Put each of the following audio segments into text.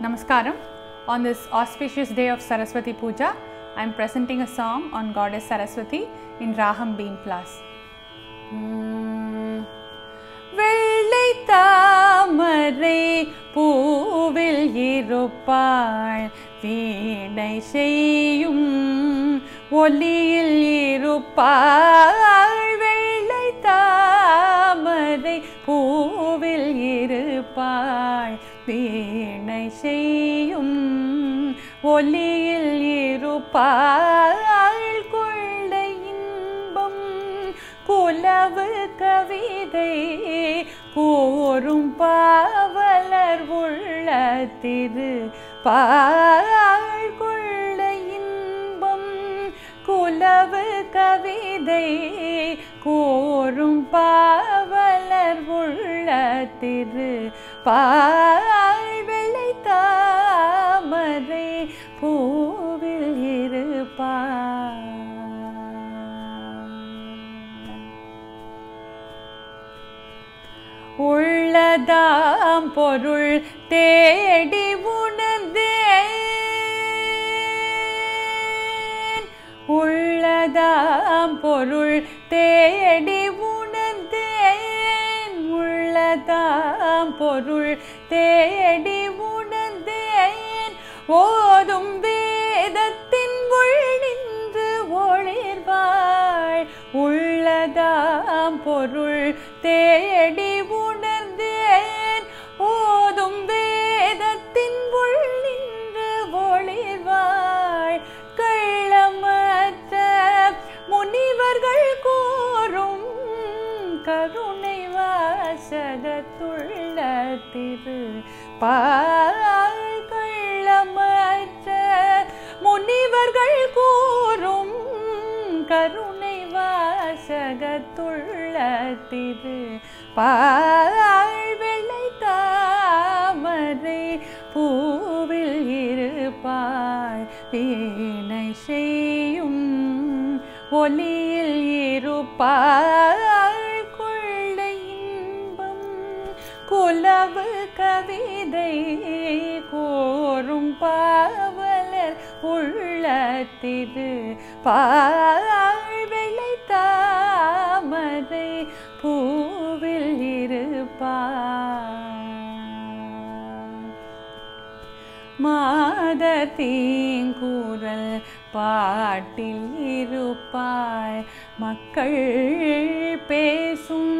Namaskaram. On this auspicious day of Saraswati Puja, I am presenting a song on Goddess Saraswati in Raham Bean Plus. உம், வெள்ளை தாமரை பூவில் இருப்பாள் வீணை செய்யும் ஒலியில் இருப்பாள் செய்யும் ஒலியில் இருப்பாள் கொள்ள இன்பம் குலவு கவிதை கூறும் பாவலர் உள்ள திரு பாழ் கொள்ள இன்பம் குலவு கவிதை கூறும் பாவலர் உள்ள திரு பா உள்ளதாம் பொருள் தேடி உணர்ந்தேன். உள்ளதாம் பொருள் தேடி உணர்ந்தேன். உள்ளதாம் பொருள் தேடி உணர்ந்தேன். ஓதும் வேதத்தின் உள் நின்று ஒளிர்வாள் உள்ளதாம் பொருள் தேடி வாசகத்துள்ள திரு பால் முனிவர்கள் கூறும் கருணை வாசகத்துள்ள திரு பால் தாமரை பூவில் இருப்பாள் வீணை செய்யும் ஒலியில் இருப்பாள் புலவு கவிதை கோரும் பாவலர் உள்ளத்திரு திரு பாழ் தாமரை பூவில் இருப்பார். மாதர் தீங்குரல் பாட்டில் இருப்பாய் மக்கள் பேசும்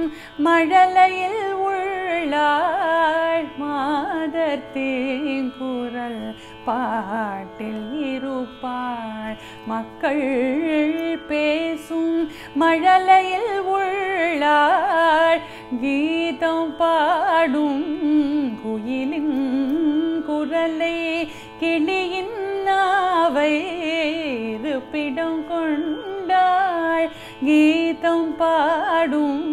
மழலையில் உள்ளாள் மாதர் தீங்குரல் பாட்டில் இருப்பாள் மக்கள் பேசும் மழலையில் உள்ளாள் கீதம் பாடும் குயிலின் குரலை கிளி கீதம் பாடும்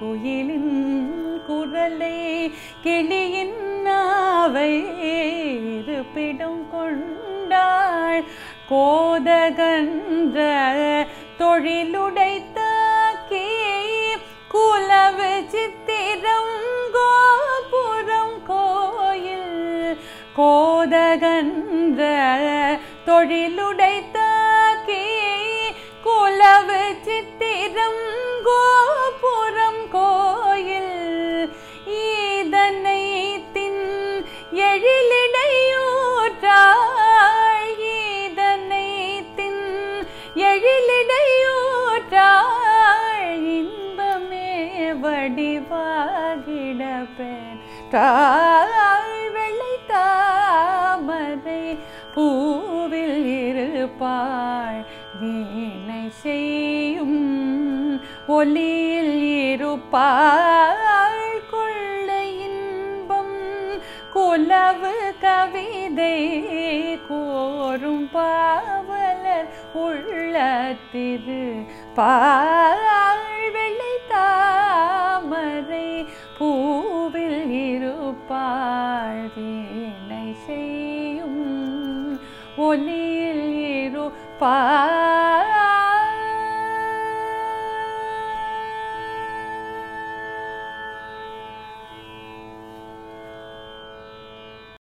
குயிலின் குரலை கிளியின் நாவை இருப்பிடம் கொண்டாள். கோதகன்ற தொழிலுடைத்தாக்கி குலவு சித்திரம் கோபுரம் கோயில். கோதகன்ற தொழிலுடைத்தாக்கி குலவு சித்திரம் கோபுரம் கோயில். ஈதனை தின் எழிலிடையூற்றாள் ஈதனை தின் எழிலிடையூற்றாள் இன்பமே வடிவாகிட ஒலியில் இருப்பாள் கொள்ள இன்பம் குலவு கவிதை கோரும் பாவலர் உள்ளத்திரு திரு வெள்ளை தாமரை பூவில் இருப்பாள் வீணை செய்யும் ஒலியில் இருப்பாள்